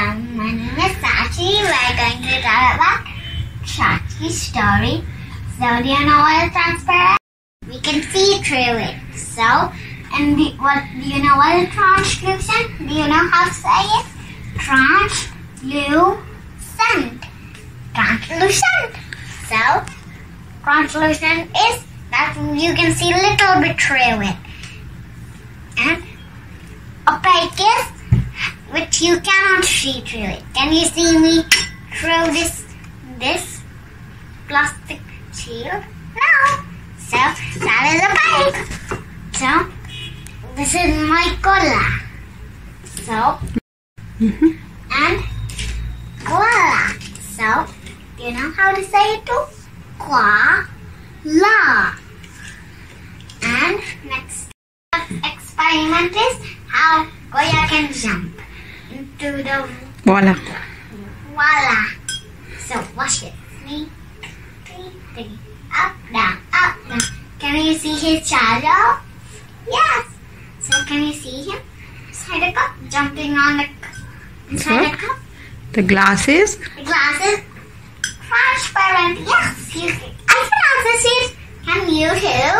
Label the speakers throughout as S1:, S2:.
S1: My name is Saachi. We're going to talk about Saachi's story. So do you know what is transparent? We can see through it. So and the, what do you know what is translucent? Do you know how to say it? Translucent. Translucent. So translucent is that you can see little bit through it. And opaque is which you cannot see through it. Can you see me through this this plastic shield? No. So that is opaque. So this is my cola. So and koala. So do you know how to say it too? Koala. And next experiment is how Goya can jump into the
S2: Voila.
S1: voila. So watch it. Three, three, three. Up, down, up, down. Can you see his shadow? Yes. So can you see him? Inside a cup, jumping on the cup. Inside a cup.
S2: The glasses.
S1: The glass is transparent. Yes, you can. I can also see it. Can you too?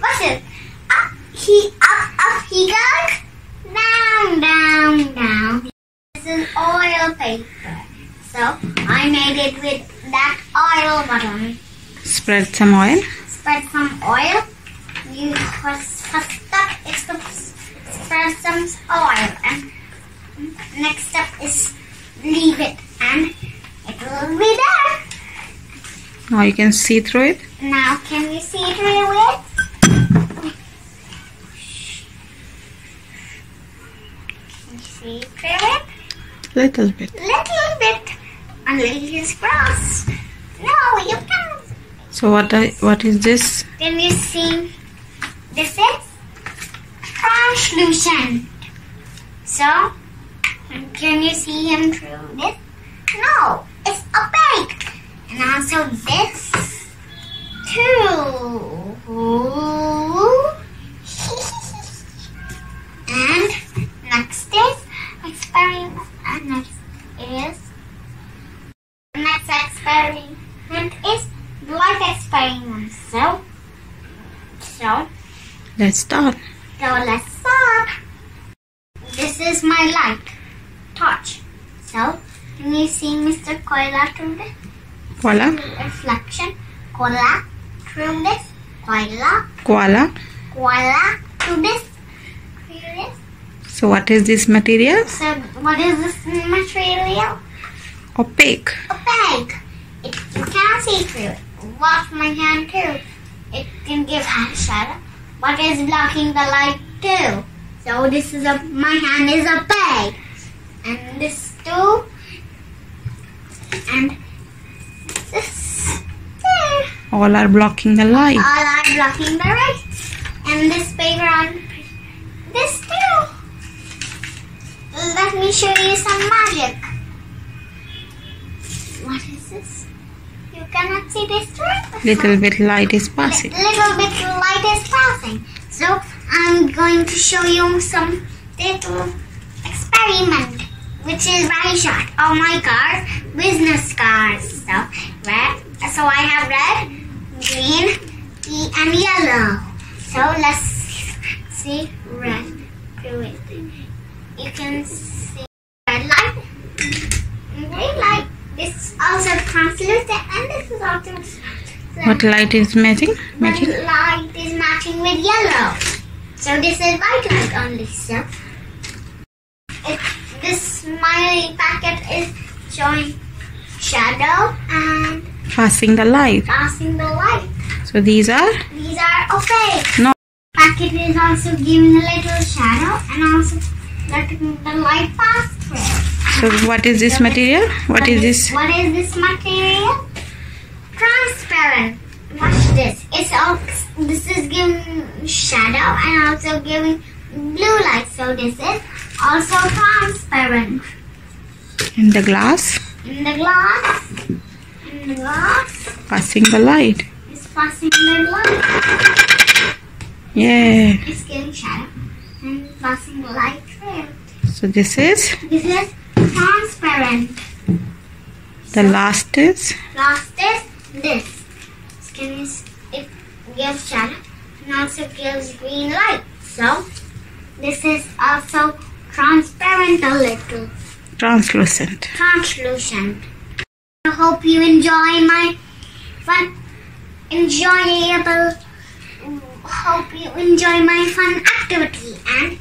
S1: Watch it. Up, he, up, up he goes. Down, down, down. This is oil paper. So I made it with that oil button.
S2: Spread some oil.
S1: Spread some oil. You first, first step is to spread some oil, and next step is leave it, and it will be there.
S2: Now you can see through it.
S1: Now, can you see through it? Can you see through it?
S2: Little bit.
S1: Little bit. Only his cross. No, you can't.
S2: So what? Are, what is this?
S1: Can you see? This is translucent. So, can you see him through this? No, it's opaque. And also this too. Experiment is light experiment. So, so,
S2: Let's start.
S1: so let's start. This is my light torch. So, can you see Mr. Koila through this?
S2: Voila.
S1: reflection. Koala through this. Koala.
S2: Koala.
S1: Koala through this. Through this.
S2: So what is this material?
S1: So, what is this material?
S2: Opaque.
S1: Opaque. It, you can't see through it. Watch my hand too. It can give a shadow. What is blocking the light too? So this is a my hand is opaque, and this too, and this there.
S2: All are blocking the light.
S1: All are blocking the light, and this paper on this too. Let me show you some magic. What is this? You cannot see this through.
S2: Little bit light is passing.
S1: Little bit light is passing. So I'm going to show you some little experiment, which is very short. Oh my cars, business cars. So red. So I have red, green, and yellow. So let's see red through it. You can see red light, and green light. This is also translucent, and this is also translucent.
S2: What light is matching? Matching.
S1: light is matching with yellow. So this is white light only. So it, this my packet is showing shadow and
S2: Passing the light.
S1: passing the light.
S2: So these are
S1: These are opaque.
S2: No.
S1: Packet is also giving a little shadow and also letting the light pass through.
S2: So what is this material? What is this?
S1: What is this material? Transparent. Watch this. It's all. This is giving shadow and also giving blue light. So this is also transparent.
S2: In the glass.
S1: In the glass. In the glass
S2: Passing the light.
S1: is passing the light.
S2: Yeah.
S1: It's giving shadow and passing the light through.
S2: So this is
S1: This is transparent.
S2: The last is
S1: Last is this. Skin is it gives shadow and also gives green light. So this is also transparent a little.
S2: translucent.
S1: translucent. I hope you enjoy my fun, enjoyable. Hope you enjoy my fun activity and